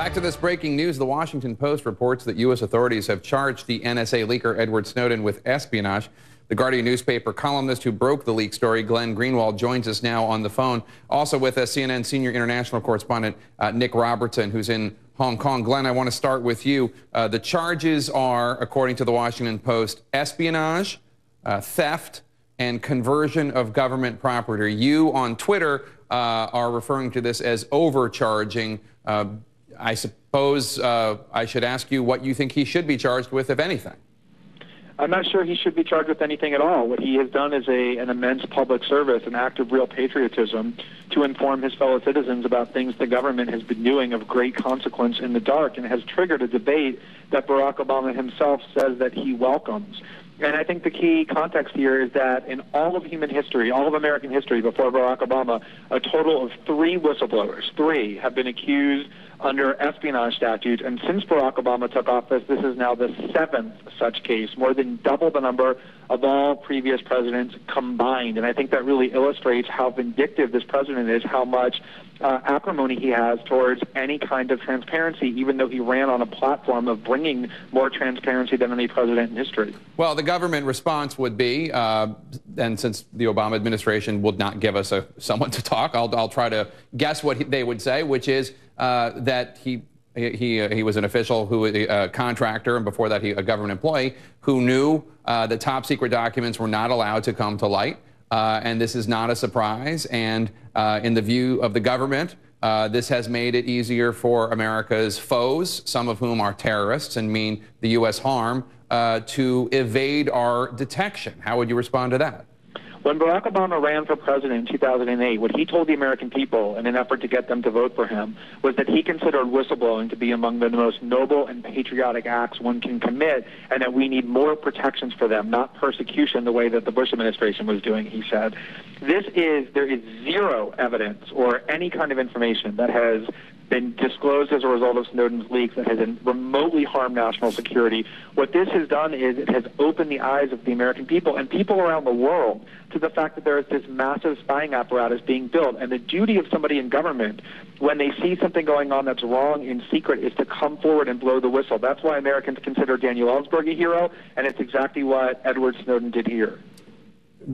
Back to this breaking news. The Washington Post reports that U.S. authorities have charged the NSA leaker Edward Snowden with espionage. The Guardian newspaper columnist who broke the leak story, Glenn Greenwald, joins us now on the phone. Also with us, CNN senior international correspondent uh, Nick Robertson, who's in Hong Kong. Glenn, I want to start with you. Uh, the charges are, according to the Washington Post, espionage, uh, theft, and conversion of government property. You on Twitter uh, are referring to this as overcharging. I suppose uh, I should ask you what you think he should be charged with, if anything. I'm not sure he should be charged with anything at all. What he has done is a, an immense public service, an act of real patriotism to inform his fellow citizens about things the government has been doing of great consequence in the dark and has triggered a debate that Barack Obama himself says that he welcomes. And I think the key context here is that in all of human history, all of American history before Barack Obama, a total of three whistleblowers, three, have been accused under espionage statutes. And since Barack Obama took office, this is now the seventh such case, more than double the number of all previous presidents combined. And I think that really illustrates how vindictive this president is, how much uh, acrimony he has towards any kind of transparency, even though he ran on a platform of bringing more transparency than any president in history. Well, the government response would be, uh, and since the Obama administration would not give us a, someone to talk, I'll, I'll try to guess what he, they would say, which is that he he, he was an official who was a contractor and before that he a government employee who knew uh, that top secret documents were not allowed to come to light uh, and this is not a surprise and uh, in the view of the government uh, this has made it easier for America's foes, some of whom are terrorists and mean the U.S. harm, uh, to evade our detection. How would you respond to that? When Barack Obama ran for president in 2008, what he told the American people in an effort to get them to vote for him was that he considered whistleblowing to be among the most noble and patriotic acts one can commit, and that we need more protections for them, not persecution the way that the Bush administration was doing, he said. This is, there is zero evidence or any kind of information that has been disclosed as a result of Snowden's leaks that has remotely harmed national security. What this has done is it has opened the eyes of the American people and people around the world to the fact that there is this massive spying apparatus being built. And the duty of somebody in government, when they see something going on that's wrong in secret, is to come forward and blow the whistle. That's why Americans consider Daniel Ellsberg a hero, and it's exactly what Edward Snowden did here.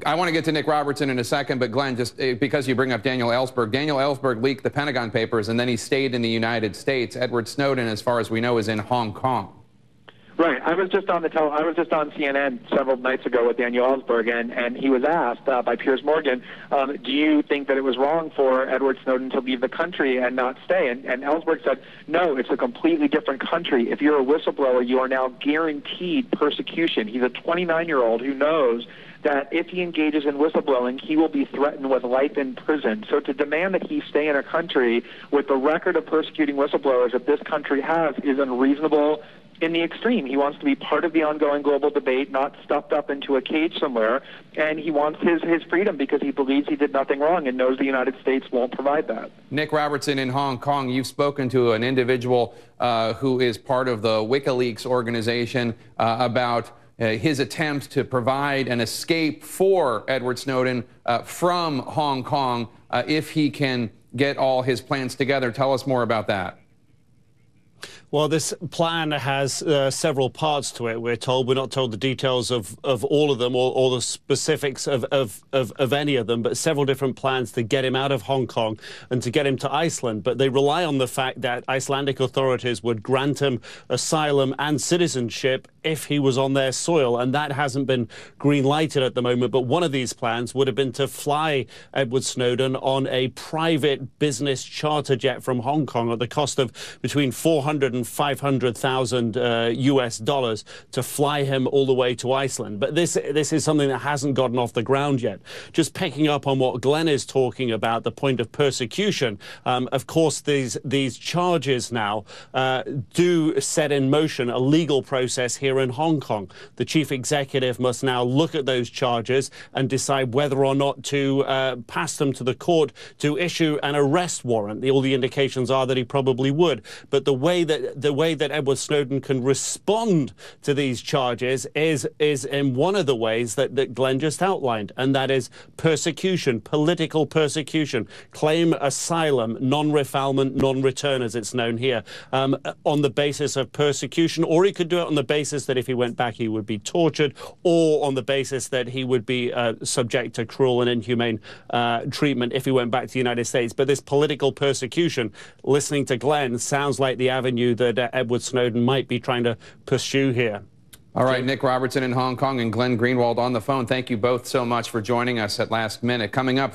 I want to get to Nick Robertson in a second, but Glenn, just eh, because you bring up Daniel Ellsberg, Daniel Ellsberg leaked the Pentagon Papers, and then he stayed in the United States. Edward Snowden, as far as we know, is in Hong Kong. Right. I was just on the tel- I was just on CNN several nights ago with Daniel Ellsberg, and, and he was asked uh, by Piers Morgan, um, "Do you think that it was wrong for Edward Snowden to leave the country and not stay?" And, and Ellsberg said, "No, it's a completely different country. If you're a whistleblower, you are now guaranteed persecution. He's a 29-year-old who knows." that if he engages in whistleblowing, he will be threatened with life in prison. So to demand that he stay in a country with the record of persecuting whistleblowers that this country has is unreasonable in the extreme. He wants to be part of the ongoing global debate, not stuffed up into a cage somewhere. And he wants his, his freedom because he believes he did nothing wrong and knows the United States won't provide that. Nick Robertson in Hong Kong, you've spoken to an individual uh, who is part of the WikiLeaks organization uh, about uh, his attempt to provide an escape for Edward Snowden uh, from Hong Kong uh, if he can get all his plans together. Tell us more about that. Well, this plan has uh, several parts to it. We're told we're not told the details of, of all of them or, or the specifics of, of, of, of, any of them, but several different plans to get him out of Hong Kong and to get him to Iceland. But they rely on the fact that Icelandic authorities would grant him asylum and citizenship if he was on their soil, and that hasn't been green lighted at the moment. But one of these plans would have been to fly Edward Snowden on a private business charter jet from Hong Kong at the cost of between 400 and 500,000 uh, US dollars to fly him all the way to Iceland. But this this is something that hasn't gotten off the ground yet. Just picking up on what Glenn is talking about, the point of persecution. Um, of course, these these charges now uh, do set in motion a legal process here here in Hong Kong. The chief executive must now look at those charges and decide whether or not to uh, pass them to the court to issue an arrest warrant. The, all the indications are that he probably would. But the way that the way that Edward Snowden can respond to these charges is is in one of the ways that, that Glenn just outlined, and that is persecution, political persecution, claim asylum, non-refoulement, non-return, as it's known here, um, on the basis of persecution, or he could do it on the that if he went back, he would be tortured, or on the basis that he would be uh, subject to cruel and inhumane uh, treatment if he went back to the United States. But this political persecution, listening to Glenn, sounds like the avenue that uh, Edward Snowden might be trying to pursue here. All right, Nick Robertson in Hong Kong and Glenn Greenwald on the phone. Thank you both so much for joining us at last minute. Coming up,